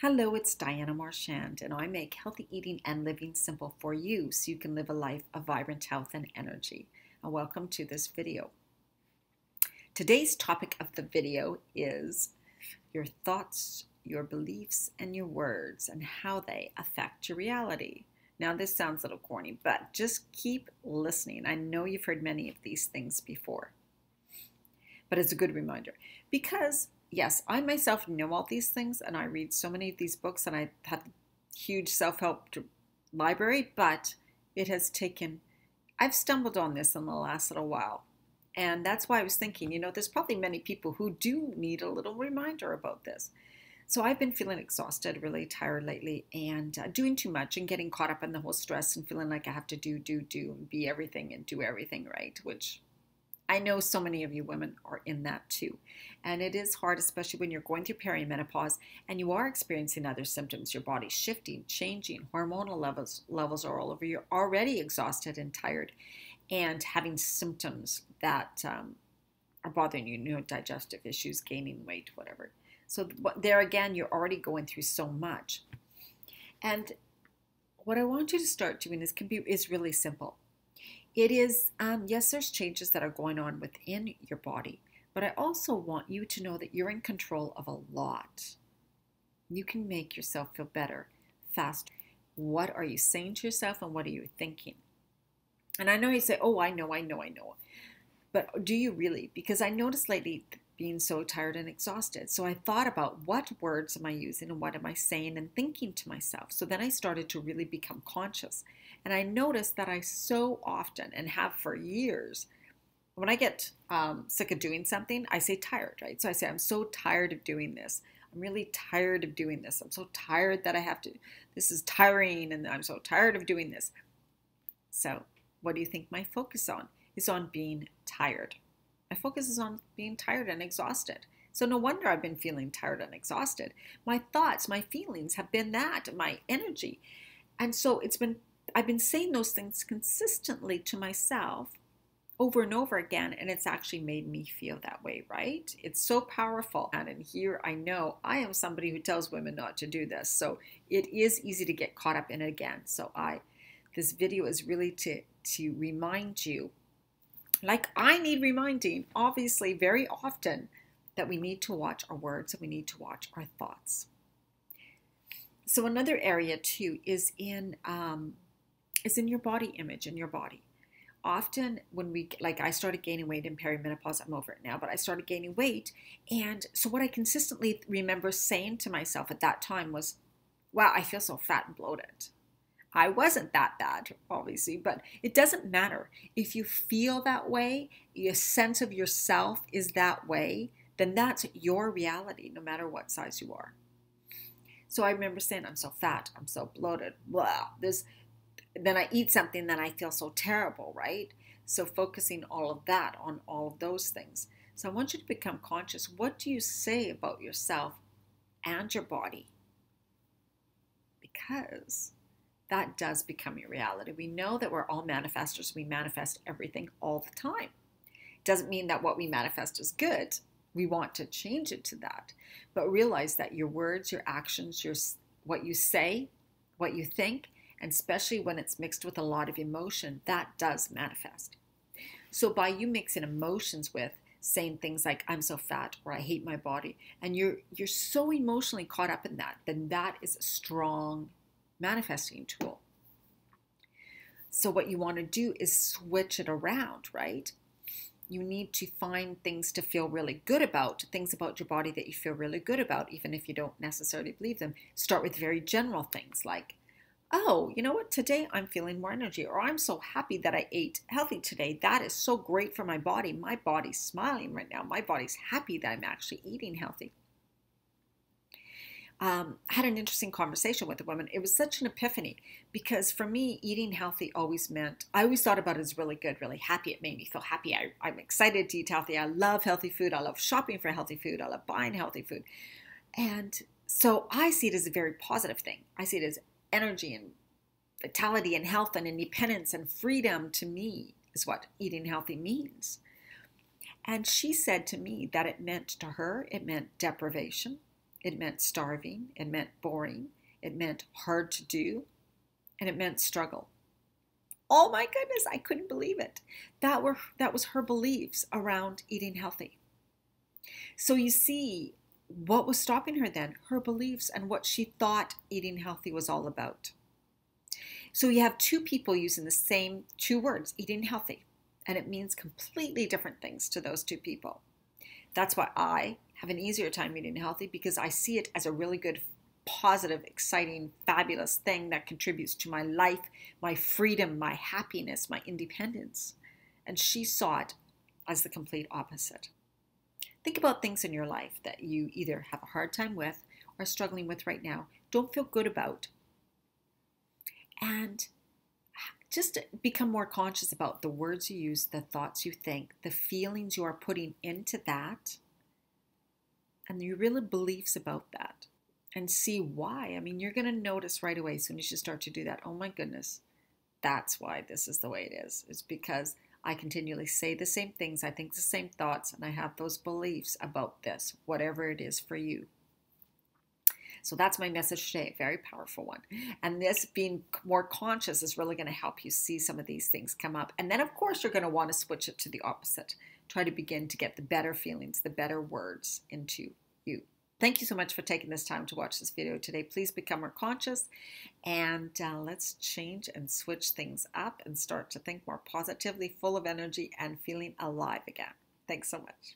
Hello, it's Diana Marchand, and I make healthy eating and living simple for you so you can live a life of vibrant health and energy. And welcome to this video. Today's topic of the video is your thoughts, your beliefs, and your words, and how they affect your reality. Now, this sounds a little corny, but just keep listening. I know you've heard many of these things before, but it's a good reminder because yes, I myself know all these things and I read so many of these books and I have a huge self help library, but it has taken, I've stumbled on this in the last little while. And that's why I was thinking, you know, there's probably many people who do need a little reminder about this. So I've been feeling exhausted, really tired lately, and uh, doing too much and getting caught up in the whole stress and feeling like I have to do, do, do, and be everything and do everything right, which I know so many of you women are in that too. And it is hard, especially when you're going through perimenopause and you are experiencing other symptoms. Your body's shifting, changing, hormonal levels levels are all over. You're already exhausted and tired and having symptoms that um, are bothering you, you know, digestive issues, gaining weight, whatever. So there again, you're already going through so much. And what I want you to start doing is can be is really simple. It is, um, yes, there's changes that are going on within your body, but I also want you to know that you're in control of a lot. You can make yourself feel better faster. What are you saying to yourself and what are you thinking? And I know you say, oh, I know, I know, I know. But do you really? Because I noticed lately being so tired and exhausted. So I thought about what words am I using and what am I saying and thinking to myself. So then I started to really become conscious. And I notice that I so often and have for years, when I get um, sick of doing something, I say tired, right? So I say, I'm so tired of doing this. I'm really tired of doing this. I'm so tired that I have to, this is tiring and I'm so tired of doing this. So, what do you think my focus on is on being tired? My focus is on being tired and exhausted. So no wonder I've been feeling tired and exhausted. My thoughts, my feelings have been that, my energy. And so it's been I've been saying those things consistently to myself over and over again, and it's actually made me feel that way, right? It's so powerful. And in here, I know I am somebody who tells women not to do this. So it is easy to get caught up in it again. So I, this video is really to, to remind you, like I need reminding, obviously, very often, that we need to watch our words and we need to watch our thoughts. So another area too is in um, is in your body image in your body. Often, when we, like, I started gaining weight in perimenopause, I'm over it now, but I started gaining weight. And so, what I consistently remember saying to myself at that time was, wow, I feel so fat and bloated. I wasn't that bad, obviously, but it doesn't matter. If you feel that way, your sense of yourself is that way, then that's your reality, no matter what size you are. So I remember saying, I'm so fat, I'm so bloated, blah. This then I eat something, then I feel so terrible, right? So focusing all of that on all of those things. So I want you to become conscious. What do you say about yourself and your body? Because that does become your reality. We know that we're all manifestors. We manifest everything all the time. Doesn't mean that what we manifest is good. We want to change it to that. But realize that your words, your actions, your what you say, what you think, and especially when it's mixed with a lot of emotion, that does manifest. So by you mixing emotions with saying things like I'm so fat or I hate my body and you're you're so emotionally caught up in that, then that is a strong manifesting tool. So what you want to do is switch it around, right? You need to find things to feel really good about, things about your body that you feel really good about, even if you don't necessarily believe them. Start with very general things like oh, you know what? Today I'm feeling more energy, or I'm so happy that I ate healthy today. That is so great for my body. My body's smiling right now. My body's happy that I'm actually eating healthy. Um, I had an interesting conversation with a woman. It was such an epiphany because for me, eating healthy always meant I always thought about it as really good, really happy. It made me feel happy. I, I'm excited to eat healthy. I love healthy food. I love shopping for healthy food. I love buying healthy food. And so I see it as a very positive thing. I see it as energy and vitality and health and independence and freedom to me is what eating healthy means. And she said to me that it meant to her, it meant deprivation, It meant starving. It meant boring. It meant hard to do. And it meant struggle. Oh my goodness, I couldn't believe it. That were that was her beliefs around eating healthy. So you see, what was stopping her then? Her beliefs and what she thought eating healthy was all about. So you have two people using the same two words, eating healthy, and it means completely different things to those two people. That's why I have an easier time eating healthy because I see it as a really good positive, exciting, fabulous thing that contributes to my life, my freedom, my happiness, my independence. And she saw it as the complete opposite. Think about things in your life that you either have a hard time with or struggling with right now, don't feel good about. And just become more conscious about the words you use, the thoughts you think, the feelings you are putting into that, and your real beliefs about that and see why. I mean, you're going to notice right away as soon as you start to do that. Oh my goodness, that's why this is the way it is. It's because I continually say the same things, I think the same thoughts, and I have those beliefs about this, whatever it is for you. So that's my message today, very powerful one. And this being more conscious is really going to help you see some of these things come up. And then, of course, you're going to want to switch it to the opposite. Try to begin to get the better feelings, the better words into you. Thank you so much for taking this time to watch this video today. Please become more conscious and uh, let's change and switch things up and start to think more positively, full of energy, and feeling alive again. Thanks so much.